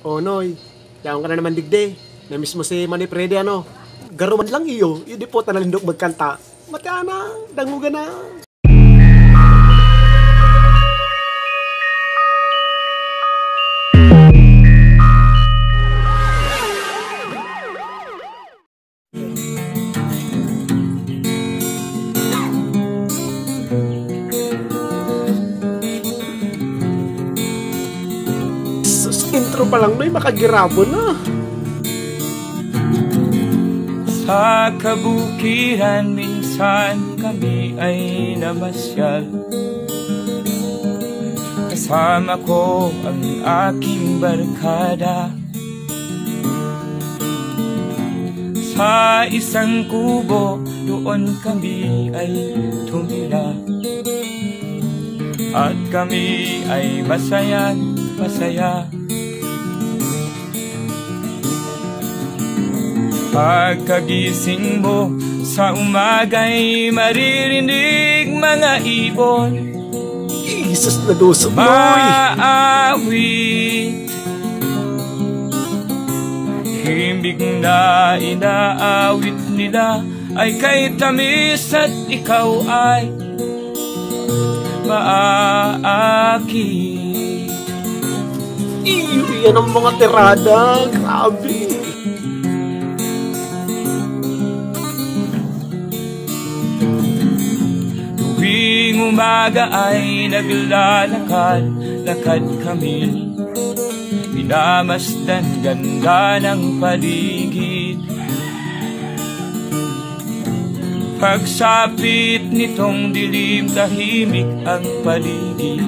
O noy, yaon ka na naman digde. Namiss mo si Manny Prede ano. Garuman lang iyo, hindi po tanalindok magkanta. Matana, danguga na. Intro pa lang noy, makagirabo na. Sa kabukiran minsan kami ay namasyal. Kasama ko ang aking barkada. Sa isang kubo doon kami ay tumira At kami ay masaya, masaya Pagkagising mo sa umaga'y maririnig mga ibon Jesus na doso, noy. Maawit Himig na inaawit nila ay kay tamis at ikaw ay maaakit Iyo, yan ang mga tirada. Grabe. Umaga ay naglalakad, lakad kami. Minamasdan ganda ng paligid. Pagsapit nitong dilim tahimik ang paligid.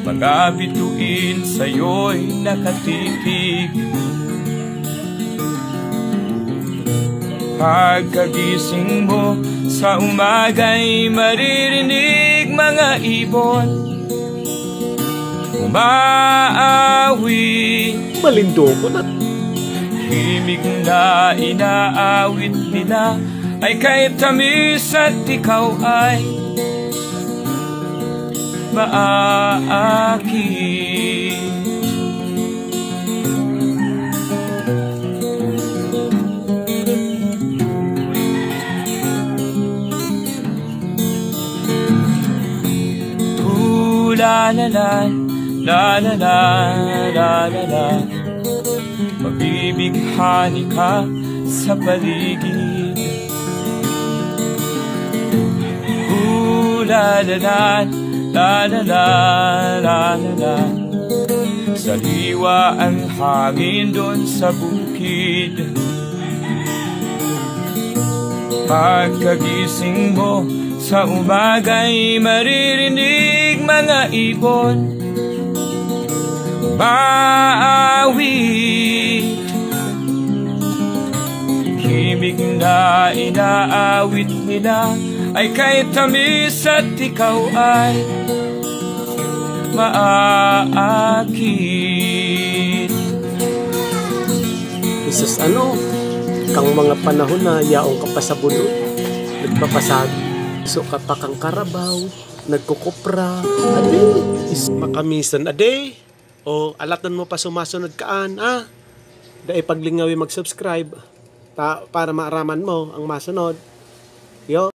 Mga bituin sa'yo'y nakatipig Pagkagising mo sa umaga'y maririnig mga ibon Umaawit Malindoko na. Himig na inaawit nila ay kay tamis at ikaw ay maaakit la la la, la la la, la la la Mabibighani ka sa paligid Ooh, la la la, la la la, la la la Saliwa ang hangin doon sa bukid Pagkagising mo sa umaga'y maririnig mga ibon Maawit Himig na inaawit nila ay kay tamis at ikaw ay maaakit Jesus, ano? Kang mga panahon na yaong ka pa sa bulod. Nagpapasag. So ka pa kang karabaw. Nagkukupra. Ade. Is makamisan. Ade. O alatan mo pa sumasunod kaan. Ah. Dahil paglingawi mag-subscribe. Pa, para maaraman mo ang masunod. Yo.